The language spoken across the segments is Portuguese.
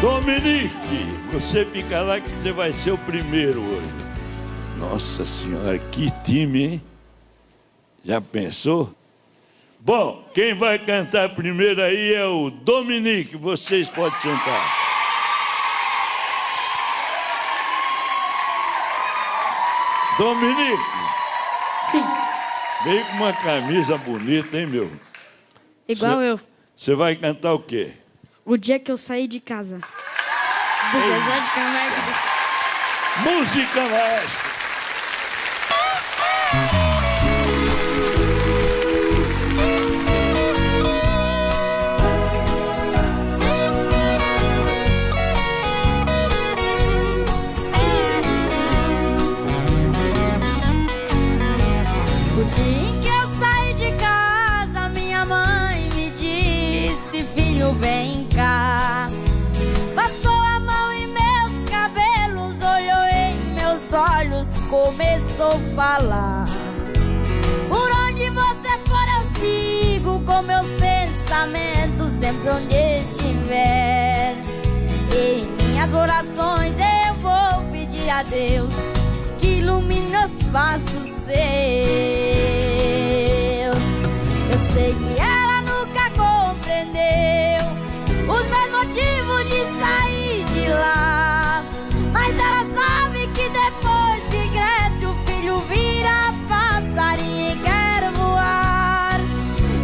Dominique, você fica lá que você vai ser o primeiro hoje. Nossa senhora, que time, hein? Já pensou? Bom, quem vai cantar primeiro aí é o Dominique. Vocês podem sentar. Dominique. Sim. Veio com uma camisa bonita, hein, meu? Igual Cê- eu. Você vai cantar o quê? O dia que eu saí de casa. Do Zezé de Camargo. Música maestro. Vem cá. Passou a mão em meus cabelos, olhou em meus olhos, começou a falar. Por onde você for, eu sigo com meus pensamentos, sempre onde estiver. Em minhas orações eu vou pedir a Deus que ilumine os passos seus. Eu sei que ela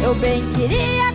Eu bem queria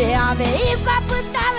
Você é a meio capitão tá